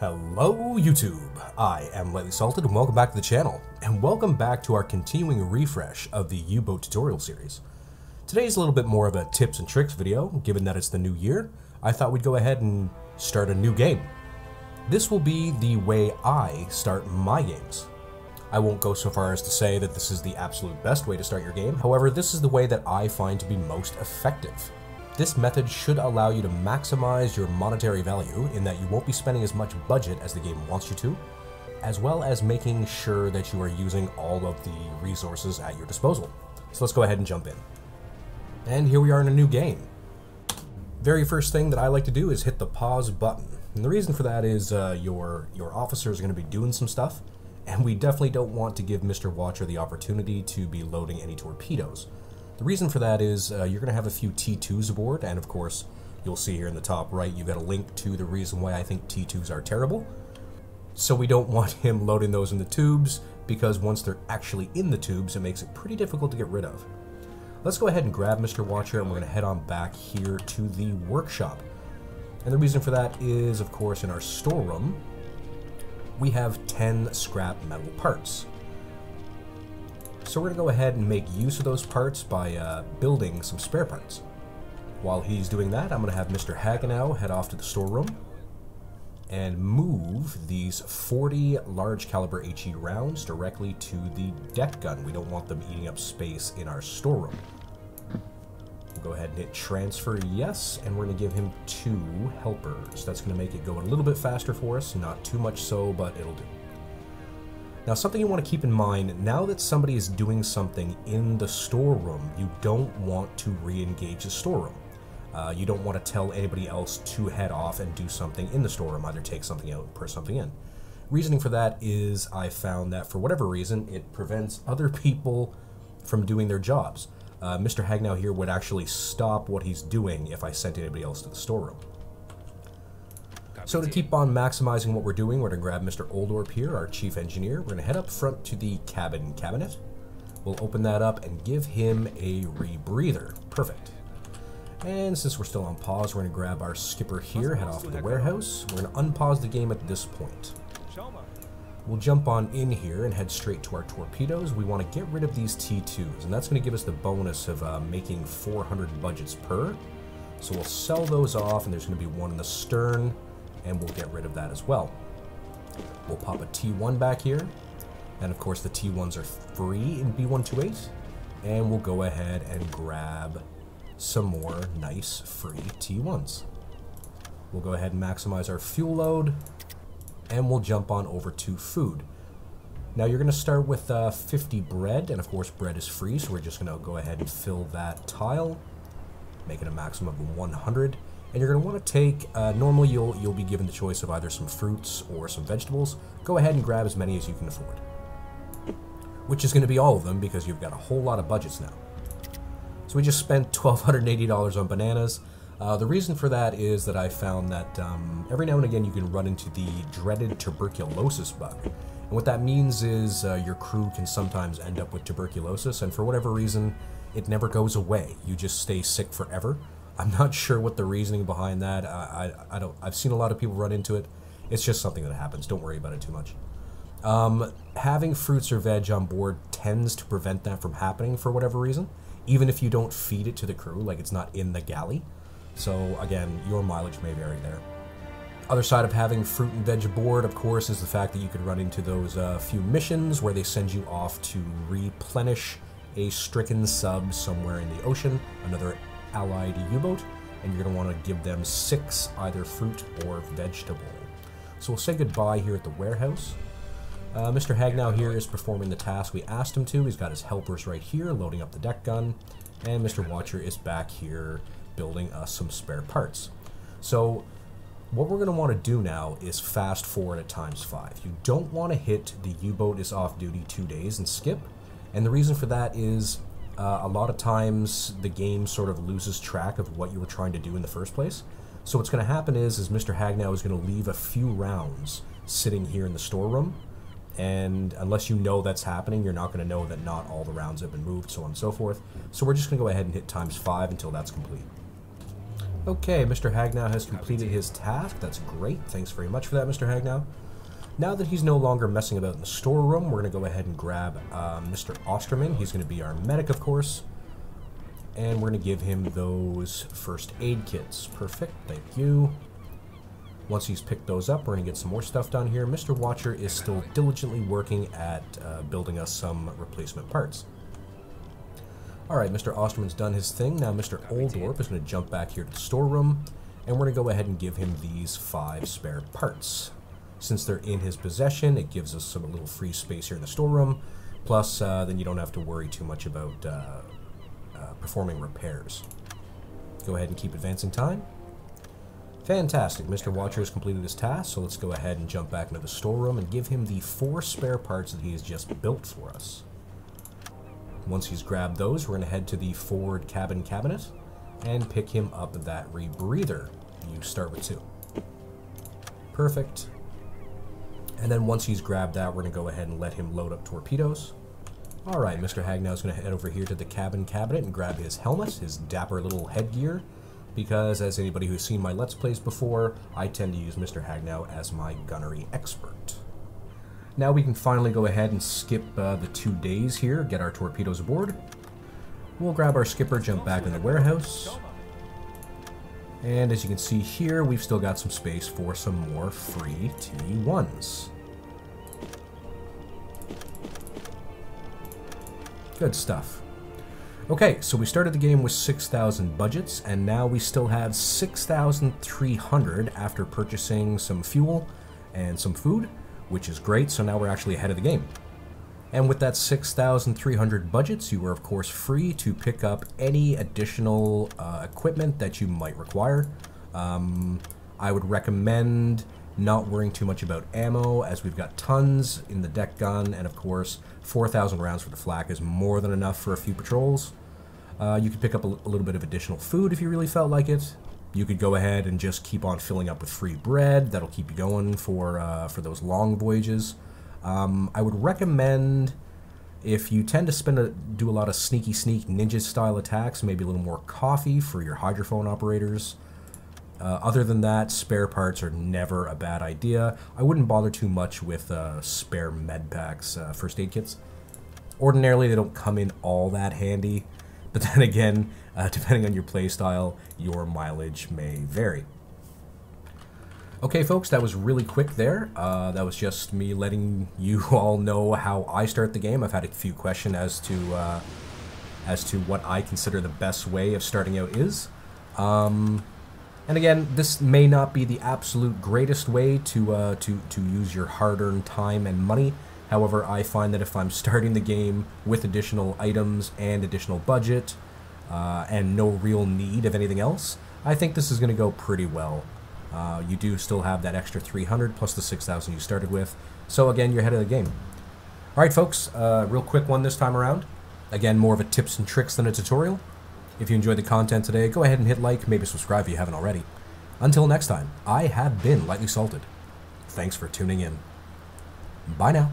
Hello YouTube, I am Lightly Salted and welcome back to the channel, and welcome back to our continuing refresh of the U-Boat tutorial series. Today's a little bit more of a tips and tricks video, given that it's the new year, I thought we'd go ahead and start a new game. This will be the way I start my games. I won't go so far as to say that this is the absolute best way to start your game, however this is the way that I find to be most effective. This method should allow you to maximize your monetary value in that you won't be spending as much budget as the game wants you to, as well as making sure that you are using all of the resources at your disposal. So let's go ahead and jump in. And here we are in a new game. Very first thing that I like to do is hit the pause button. And the reason for that is uh, your, your officers are going to be doing some stuff, and we definitely don't want to give Mr. Watcher the opportunity to be loading any torpedoes. The reason for that is uh, you're going to have a few T2s aboard, and of course, you'll see here in the top right, you've got a link to the reason why I think T2s are terrible. So we don't want him loading those in the tubes, because once they're actually in the tubes, it makes it pretty difficult to get rid of. Let's go ahead and grab Mr. Watcher, and we're going to head on back here to the workshop. And the reason for that is, of course, in our storeroom, we have 10 scrap metal parts. So we're going to go ahead and make use of those parts by uh, building some spare parts. While he's doing that, I'm going to have Mr. Hagenow head off to the storeroom and move these 40 large caliber HE rounds directly to the deck gun. We don't want them eating up space in our storeroom. We'll go ahead and hit transfer yes, and we're going to give him two helpers. That's going to make it go a little bit faster for us, not too much so, but it'll do. Now, something you want to keep in mind, now that somebody is doing something in the storeroom, you don't want to re-engage the storeroom. Uh, you don't want to tell anybody else to head off and do something in the storeroom, either take something out, or put something in. Reasoning for that is I found that for whatever reason, it prevents other people from doing their jobs. Uh, Mr. Hagnow here would actually stop what he's doing if I sent anybody else to the storeroom. So to keep on maximizing what we're doing, we're going to grab Mr. Oldorp here, our chief engineer. We're going to head up front to the cabin cabinet. We'll open that up and give him a rebreather. Perfect. And since we're still on pause, we're going to grab our skipper here, head off to the warehouse. We're going to unpause the game at this point. We'll jump on in here and head straight to our torpedoes. We want to get rid of these T2s, and that's going to give us the bonus of uh, making 400 budgets per. So we'll sell those off, and there's going to be one in the stern, and we'll get rid of that as well. We'll pop a T1 back here, and of course the T1s are free in B128, and we'll go ahead and grab some more nice free T1s. We'll go ahead and maximize our fuel load, and we'll jump on over to food. Now you're going to start with uh, 50 bread, and of course bread is free, so we're just going to go ahead and fill that tile, make it a maximum of 100 and you're going to want to take, uh, normally you'll, you'll be given the choice of either some fruits or some vegetables. Go ahead and grab as many as you can afford. Which is going to be all of them because you've got a whole lot of budgets now. So we just spent $1,280 on bananas. Uh, the reason for that is that I found that um, every now and again you can run into the dreaded tuberculosis bug. And what that means is uh, your crew can sometimes end up with tuberculosis, and for whatever reason, it never goes away. You just stay sick forever. I'm not sure what the reasoning behind that. I, I, I, don't. I've seen a lot of people run into it. It's just something that happens. Don't worry about it too much. Um, having fruits or veg on board tends to prevent that from happening for whatever reason, even if you don't feed it to the crew, like it's not in the galley. So again, your mileage may vary there. Other side of having fruit and veg aboard, of course, is the fact that you could run into those uh, few missions where they send you off to replenish a stricken sub somewhere in the ocean, another allied U-boat, and you're going to want to give them six either fruit or vegetable. So we'll say goodbye here at the warehouse. Uh, Mr. Hagnow here is performing the task we asked him to. He's got his helpers right here loading up the deck gun, and Mr. Watcher is back here building us some spare parts. So what we're going to want to do now is fast forward at times 5. You don't want to hit the U-boat is off duty two days and skip, and the reason for that is uh, a lot of times the game sort of loses track of what you were trying to do in the first place. So what's going to happen is, is Mr. Hagnow is going to leave a few rounds sitting here in the storeroom, and unless you know that's happening, you're not going to know that not all the rounds have been moved, so on and so forth. So we're just going to go ahead and hit times 5 until that's complete. Okay, Mr. Hagnow has completed his task. That's great. Thanks very much for that, Mr. Hagnow. Now that he's no longer messing about in the storeroom, we're going to go ahead and grab uh, Mr. Osterman. He's going to be our medic, of course. And we're going to give him those first aid kits. Perfect. Thank you. Once he's picked those up, we're going to get some more stuff done here. Mr. Watcher is still diligently working at uh, building us some replacement parts. Alright, Mr. Osterman's done his thing. Now Mr. Oldorp is going to jump back here to the storeroom, and we're going to go ahead and give him these five spare parts. Since they're in his possession, it gives us some little free space here in the storeroom. Plus, uh, then you don't have to worry too much about uh, uh, performing repairs. Go ahead and keep advancing time. Fantastic. Mr. Watcher has completed his task, so let's go ahead and jump back into the storeroom and give him the four spare parts that he has just built for us. Once he's grabbed those, we're going to head to the forward cabin cabinet and pick him up that rebreather. You start with two. Perfect. And then once he's grabbed that, we're going to go ahead and let him load up torpedoes. Alright, Mr. Hagnow is going to head over here to the cabin cabinet and grab his helmet, his dapper little headgear, because as anybody who's seen my Let's Plays before, I tend to use Mr. Hagnow as my gunnery expert. Now we can finally go ahead and skip uh, the two days here, get our torpedoes aboard. We'll grab our skipper, jump back in the warehouse. And as you can see here, we've still got some space for some more free T1s. Good stuff. Okay, so we started the game with 6,000 budgets, and now we still have 6,300 after purchasing some fuel and some food, which is great, so now we're actually ahead of the game. And with that 6,300 budgets, you are of course free to pick up any additional uh, equipment that you might require. Um, I would recommend not worrying too much about ammo, as we've got tons in the deck gun, and of course, 4,000 rounds for the flak is more than enough for a few patrols. Uh, you could pick up a, a, little bit of additional food if you really felt like it. You could go ahead and just keep on filling up with free bread. That'll keep you going for uh, for those long voyages. Um, I would recommend if you tend to spend a, do a lot of sneaky sneak ninja style attacks, maybe a little more coffee for your hydrophone operators. Uh, other than that, spare parts are never a bad idea. I wouldn't bother too much with uh, spare med packs, uh, first aid kits. Ordinarily, they don't come in all that handy, but then again, uh, depending on your playstyle, your mileage may vary. Okay, folks, that was really quick there. Uh, that was just me letting you all know how I start the game. I've had a few questions as to uh, as to what I consider the best way of starting out is. Um, and again, this may not be the absolute greatest way to uh, to to use your hard-earned time and money. However, I find that if I'm starting the game with additional items and additional budget uh, and no real need of anything else, I think this is going to go pretty well. Uh, you do still have that extra 300 plus the 6,000 you started with. So again, you're ahead of the game. All right, folks, uh, real quick one this time around. Again, more of a tips and tricks than a tutorial. If you enjoyed the content today, go ahead and hit like, maybe subscribe if you haven't already. Until next time, I have been Lightly Salted. Thanks for tuning in. Bye now.